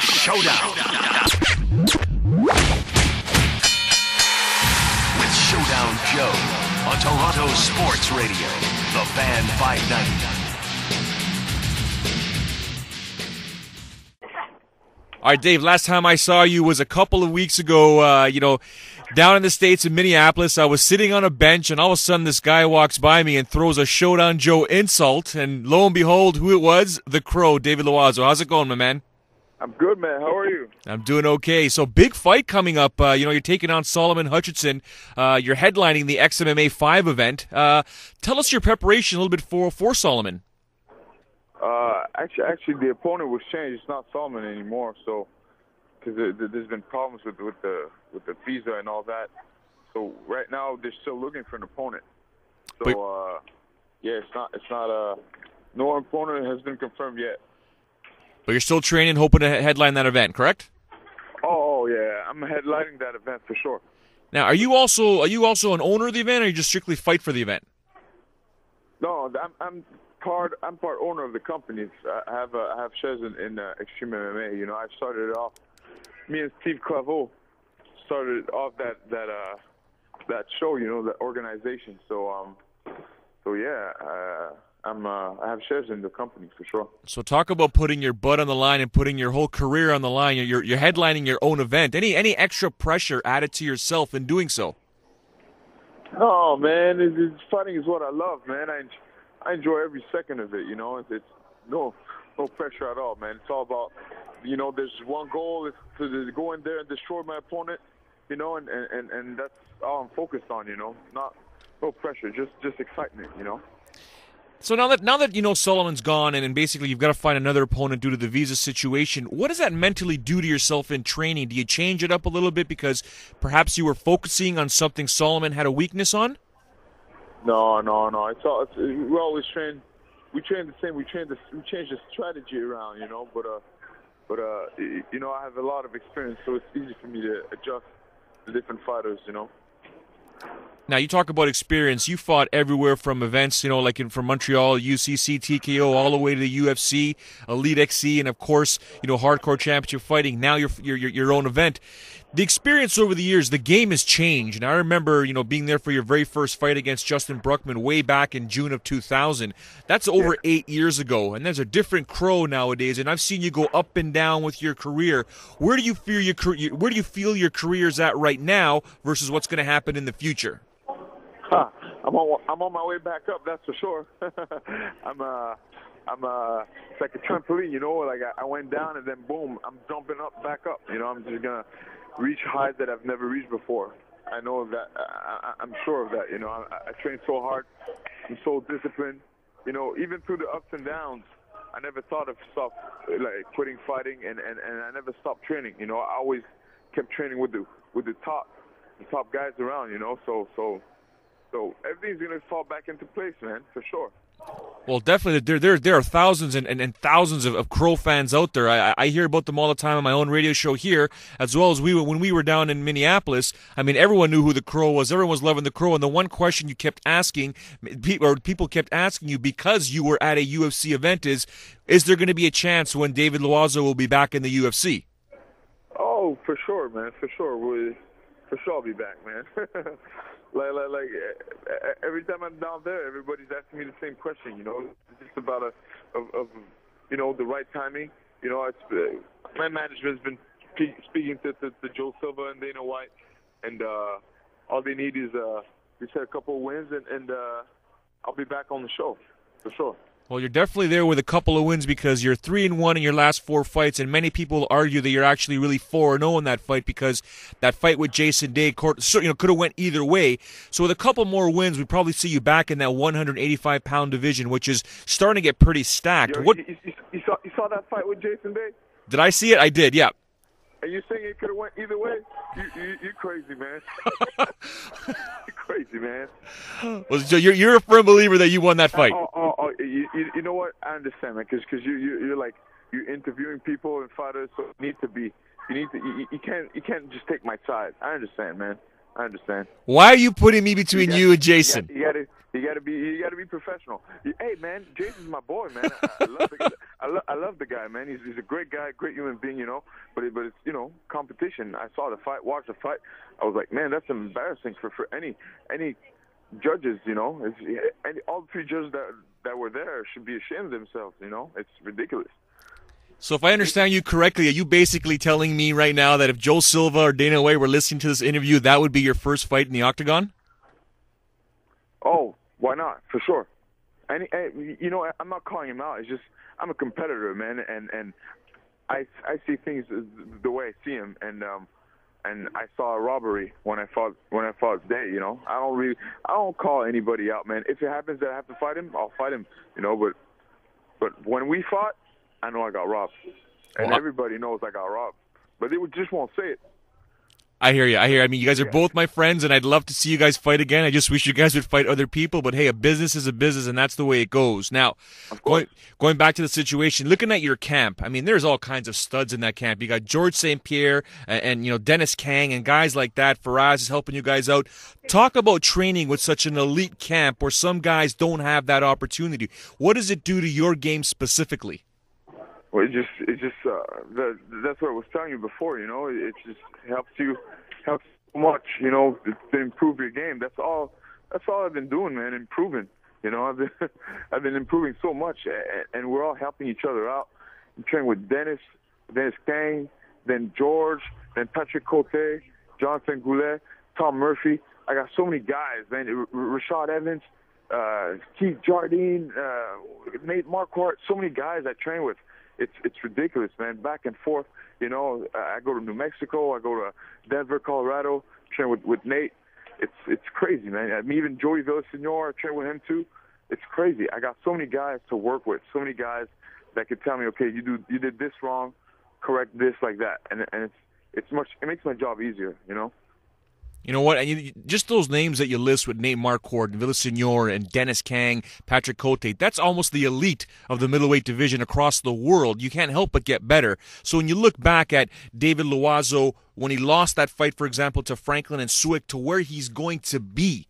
Showdown. With Showdown Joe on Toronto Sports Radio. The Fan 590. All right, Dave. Last time I saw you was a couple of weeks ago. Uh, you know, down in the states in Minneapolis, I was sitting on a bench, and all of a sudden, this guy walks by me and throws a Showdown Joe insult. And lo and behold, who it was? The Crow, David Loiseau. How's it going, my man? I'm good, man. How are you? I'm doing okay. So, big fight coming up. Uh, you know, you're taking on Solomon Hutchinson. Uh, you're headlining the XMMA five event. Uh, tell us your preparation a little bit for for Solomon. Uh, actually, actually, the opponent was changed. It's not Solomon anymore. So, because there's been problems with with the with the visa and all that. So right now they're still looking for an opponent. So uh, yeah, it's not it's not uh no opponent has been confirmed yet. But you're still training, hoping to headline that event, correct? Oh, oh yeah, I'm headlining that event for sure. Now, are you also are you also an owner of the event, or you just strictly fight for the event? No, I'm I'm part I'm part owner of the company. I have uh, I have shares in, in uh, Extreme MMA. You know, I started it off. Me and Steve Claveau started off that that uh that show. You know, that organization. So um, so yeah, uh, I'm uh, I have shares in the company for sure. So talk about putting your butt on the line and putting your whole career on the line. You're you're, headlining your own event. Any any extra pressure added to yourself in doing so? Oh man, it's, it's fighting is what I love, man. I I enjoy every second of it. You know, it's, it's no no pressure at all, man. It's all about you know, there's one goal is to, go in there and destroy my opponent. You know, and, and and and that's all I'm focused on. You know, not no pressure, just just excitement. You know. So now that now that you know Solomon's gone and, and basically you've got to find another opponent due to the visa situation, what does that mentally do to yourself in training? Do you change it up a little bit because perhaps you were focusing on something Solomon had a weakness on? No, no, no. It's all. It's, we always train. We train the same. We train the. We change the strategy around, you know. But uh, but uh, you know, I have a lot of experience, so it's easy for me to adjust to different fighters, you know. Now you talk about experience. You fought everywhere from events, you know, like in from Montreal, UCC, TKO, all the way to the UFC, Elite XC, and of course, you know, hardcore championship fighting. Now you're your your your own event. The experience over the years, the game has changed. And I remember, you know, being there for your very first fight against Justin Bruckman way back in June of 2000. That's over eight years ago, and there's a different crow nowadays. And I've seen you go up and down with your career. Where do you feel your career? Where do you feel your career's at right now versus what's going to happen in the future? I'm on. I'm on my way back up. That's for sure. I'm uh, I'm uh, it's like a trampoline, you know. Like I, I went down and then boom, I'm jumping up, back up. You know, I'm just gonna reach heights that I've never reached before. I know that. I, I'm sure of that. You know, I, I train so hard. I'm so disciplined. You know, even through the ups and downs, I never thought of stop like quitting fighting, and and and I never stopped training. You know, I always kept training with the with the top the top guys around. You know, so so. So everything's gonna fall back into place, man, for sure. Well, definitely, there there there are thousands and, and, and thousands of, of Crow fans out there. I, I hear about them all the time on my own radio show here, as well as we were when we were down in Minneapolis. I mean, everyone knew who the Crow was. Everyone was loving the Crow, and the one question you kept asking, or people kept asking you because you were at a UFC event, is is there going to be a chance when David Loiseau will be back in the UFC? Oh, for sure, man, for sure. We, for sure, I'll be back, man. like, like, like, every time I'm down there, everybody's asking me the same question. You know, it's just about a, of, of, you know, the right timing. You know, it's my management's been spe- speaking to, to, to Joe Silva and Dana White, and uh, all they need is uh, just a couple of wins, and, and uh, I'll be back on the show for sure. Well, you're definitely there with a couple of wins because you're three and one in your last four fights, and many people argue that you're actually really four and zero in that fight because that fight with Jason Day, court, you know, could have went either way. So with a couple more wins, we probably see you back in that 185 pound division, which is starting to get pretty stacked. Yo, What you, you, you saw you saw that fight with Jason Day? did I see it? I did. Yeah. And you saying it could have went either way? You, you, you're crazy, man. you're crazy, man. Well, so you're you're a firm believer that you won that fight. Oh, oh, oh you, you, you know what? I understand, man, because cause you, you you're like you're interviewing people and fighters, so you need to be you need to you, you can't you can't just take my side. I understand, man. I understand. Why are you putting me between you and Jason? You gotta, you gotta be, you gotta be professional. Hey, man, Jason's my boy, man. I, I love, the, I, lo- I love the guy, man. He's he's a great guy, great human being, you know. But it, but it's you know competition. I saw the fight, watched the fight. I was like, man, that's embarrassing for for any any judges, you know. It's, any, all three judges that that were there should be ashamed of themselves, you know. It's ridiculous. So if I understand you correctly, are you basically telling me right now that if Joe Silva or Dana White were listening to this interview, that would be your first fight in the octagon? Why not? For sure. And, and you know, I'm not calling him out. It's just I'm a competitor, man, and and I I see things the way I see them, and um and I saw a robbery when I fought when I fought Day. You know, I don't really I don't call anybody out, man. If it happens that I have to fight him, I'll fight him. You know, but but when we fought, I know I got robbed, and Well, everybody knows I got robbed, but they just won't say it. I hear you. I hear. You. I mean, you guys are both my friends, and I'd love to see you guys fight again. I just wish you guys would fight other people. But hey, a business is a business, and that's the way it goes. Now, going going back to the situation, looking at your camp. I mean, there's all kinds of studs in that camp. You got George St. Pierre and, and you know Dennis Kang and guys like that. Firas is helping you guys out. Talk about training with such an elite camp where some guys don't have that opportunity. What does it do to your game specifically? Well, it just it just uh, the, that's what I was telling you before. You know, it just helps you helps so much. You know, to improve your game. That's all. That's all I've been doing, man. Improving. You know, I've been I've been improving so much, and we're all helping each other out. I'm training with Dennis, Dennis Kang, then George, then Patrick Cote, Jonathan Goulet, Tom Murphy. I got so many guys, man. Rashad Evans, uh, Keith Jardine, uh, Nate Marquardt. So many guys I train with. It's it's ridiculous, man. Back and forth. You know, I go to New Mexico. I go to Denver, Colorado. Train with with Nate. It's it's crazy, man. I mean, even Joey Villasenor. I train with him too. It's crazy. I got so many guys to work with. So many guys that could tell me, okay, you do you did this wrong, correct this like that, and and it's it's much. It makes my job easier, you know. You know what? And you, just those names that you list with Nate Marquardt, Villasenor, and Dennis Kang, Patrick Cote, that's almost the elite of the middleweight division across the world. You can't help but get better. So when you look back at David Loiseau, when he lost that fight, for example, to Franklin and Swick, to where he's going to be,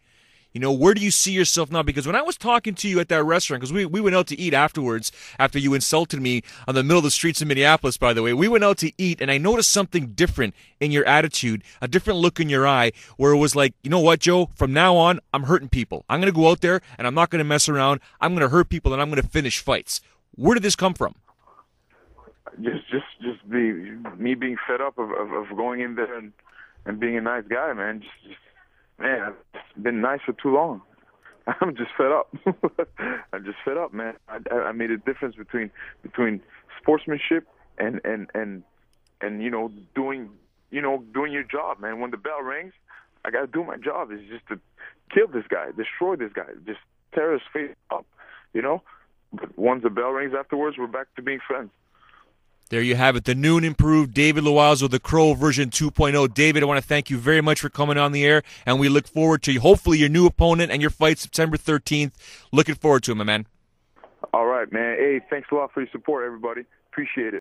you know, where do you see yourself now? Because when I was talking to you at that restaurant, because we, we went out to eat afterwards after you insulted me on the middle of the streets in Minneapolis, by the way, we went out to eat and I noticed something different in your attitude, a different look in your eye, where it was like, you know what, Joe, from now on, I'm hurting people. I'm going to go out there and I'm not going to mess around. I'm going to hurt people and I'm going to finish fights. Where did this come from? just just just be me being fed up of, of, of going in there and and being a nice guy, man. Just, just man, I've been nice for too long. I'm just fed up. I'm just fed up, man. I, I made a difference between between sportsmanship and and and and you know doing you know doing your job, man. When the bell rings, I got to do my job. Is just to kill this guy, destroy this guy, just tear his face up, you know. But once the bell rings, afterwards, we're back to being friends. There you have it, the noon improved David Loiseau, the Crow version 2.0. David, I want to thank you very much for coming on the air, and we look forward to hopefully your new opponent and your fight September 13th. Looking forward to it, my man. All right, man. Hey, thanks a lot for your support, everybody. Appreciate it.